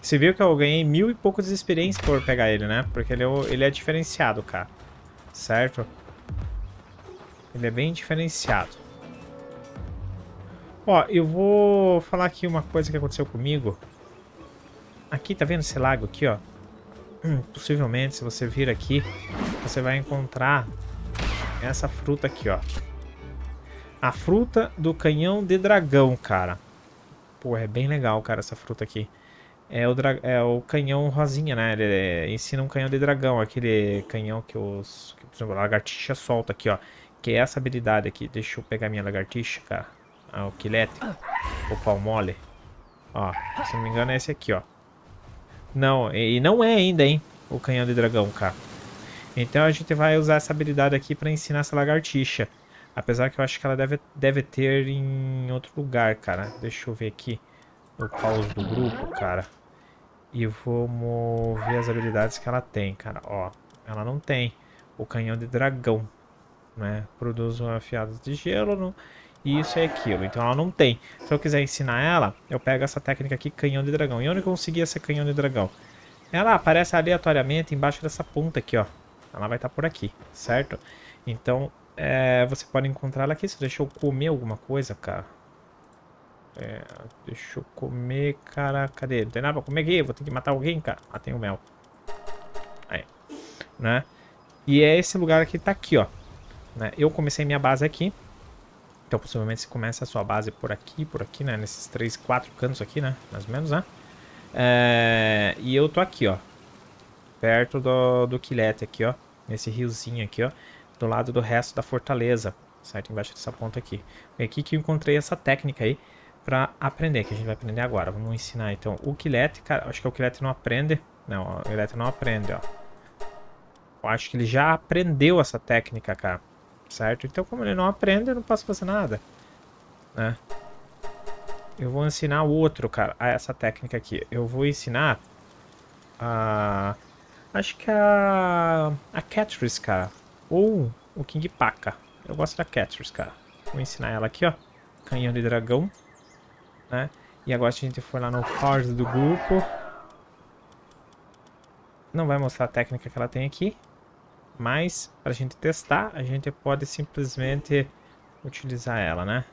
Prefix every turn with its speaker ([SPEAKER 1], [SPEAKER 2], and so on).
[SPEAKER 1] Você viu que eu ganhei mil e poucos de experiência por pegar ele, né? Porque ele é, ele é diferenciado, cara. Certo? Ele é bem diferenciado. Ó, eu vou falar aqui uma coisa que aconteceu comigo. Aqui, tá vendo esse lago aqui, ó? Hum, possivelmente, se você vir aqui, você vai encontrar essa fruta aqui, ó. A fruta do canhão de dragão, cara. Pô, é bem legal, cara, essa fruta aqui. É o, é o canhão rosinha, né? Ele é- ensina um canhão de dragão, aquele canhão que os... Que, por exemplo, a lagartixa solta aqui, ó. Que é essa habilidade aqui. Deixa eu pegar minha lagartixa, cara. Ah, o quilete. O pau mole. Ó, se não me engano é esse aqui, ó. Não, e e não é ainda, hein? O canhão de dragão, cara. Então a gente vai usar essa habilidade aqui pra ensinar essa lagartixa. Apesar que eu acho que ela deve, deve ter em outro lugar, cara. Deixa eu ver aqui no pause do grupo, cara. E vamos ver as habilidades que ela tem, cara. Ó, ela não tem o canhão de dragão, né? Produz um afiados de gelo, não... e isso é aquilo. Então ela não tem. Se eu quiser ensinar ela, eu pego essa técnica aqui, canhão de dragão. E onde eu consegui esse canhão de dragão? Ela aparece aleatoriamente embaixo dessa ponta aqui, ó. Ela vai estar por aqui, certo? Então, é, você pode encontrar ela aqui. Deixa eu comer alguma coisa, cara. É, deixa eu comer, cara. Cadê? Não tem nada pra comer aqui? Vou ter que matar alguém, cara. Ah, tem o mel. Aí. Né? E é esse lugar que tá aqui, ó. Né? Eu comecei minha base aqui. Então, possivelmente, você começa a sua base por aqui, por aqui, né? Nesses três, quatro cantos aqui, né? Mais ou menos, né? É, E eu tô aqui, ó. Perto do, do Quilete aqui, ó. Nesse riozinho aqui, ó. Do lado do resto da fortaleza. Certo? Embaixo dessa ponta aqui. Foi aqui que eu encontrei essa técnica aí pra aprender, que a gente vai aprender agora. Vamos ensinar, então, o Quilete, cara. Acho que o Quilete não aprende. Não, o Quilete não aprende, ó. Eu acho que ele já aprendeu essa técnica, cara. Certo? Então, como ele não aprende, eu não posso fazer nada. Né? Eu vou ensinar o outro, cara, a essa técnica aqui. Eu vou ensinar a... Acho que a... A Catrice, cara. Ou o King Paka. Eu gosto da Catrice, cara. Vou ensinar ela aqui, ó. Canhão de dragão. Né? E agora a gente for lá no card do grupo... Não vai mostrar a técnica que ela tem aqui. Mas, para a gente testar, a gente pode simplesmente utilizar ela, né?